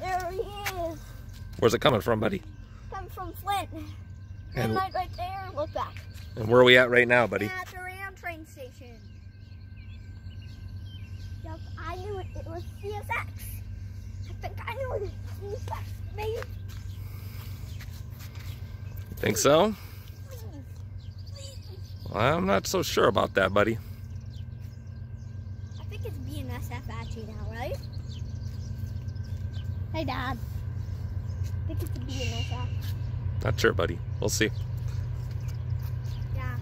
There he is. Where's it coming from, buddy? Coming from Flint. And- right there. Look back. And where are we at right now, buddy? At Durand train station. Yep, I knew it. It was CSX. I think I knew it was CSX. Maybe. Think so? Well, I'm not so sure about that, buddy. I think it's BNSF actually now, right? Hey, Dad. I think it's a BNSF. Not sure, buddy. We'll see. Yeah,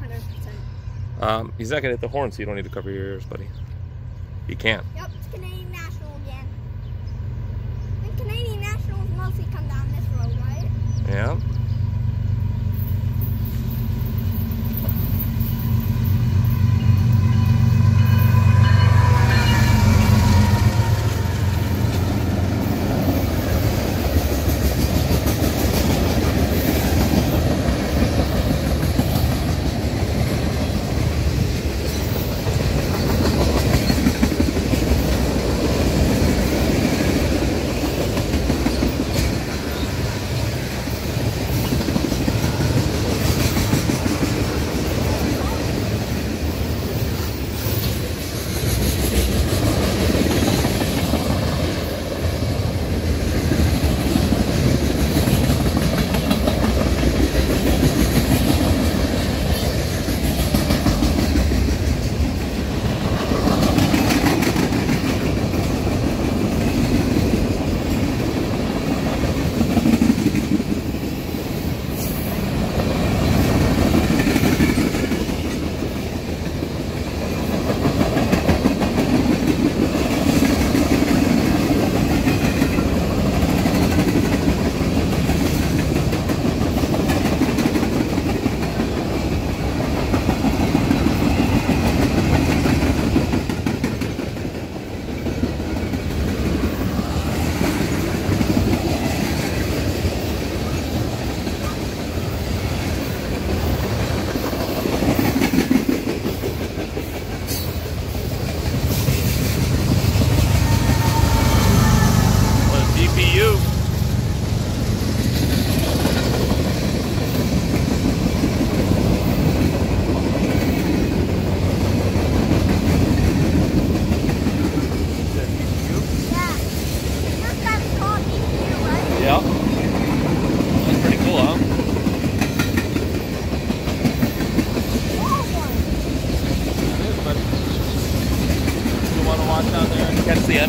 100%. Um, he's not gonna hit the horn, so you don't need to cover your ears, buddy. He can't. Yep,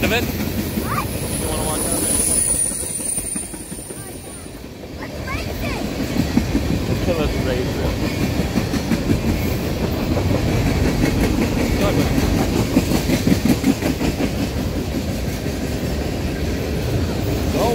end of it? What? You want to watch out? Let's race it. Let's race it. Go ahead, buddy. Go.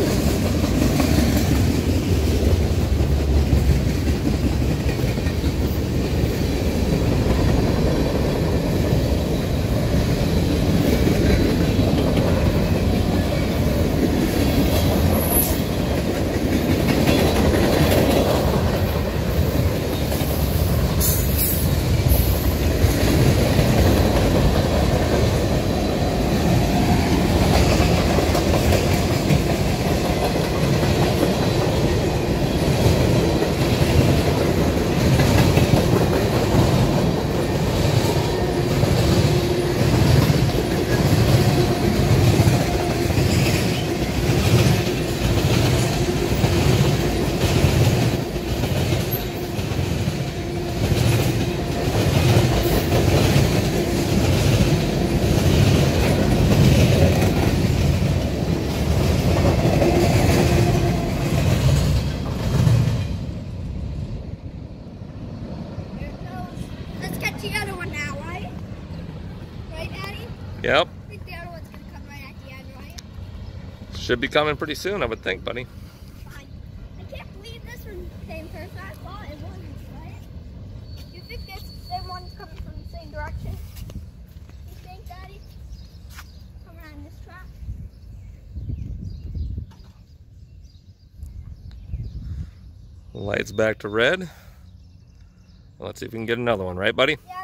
There it goes. Let's catch the other one now, right? Right, Daddy? Yep. I think the other one's gonna come right at the end, right? Should be coming pretty soon, I would think, buddy. Fine. I can't believe this one came first. I thought it wasn't, right? You think this same one's coming from the same direction? You think, Daddy? Come around this track? Lights back to red. Let's see if we can get another one, right, buddy? Yeah,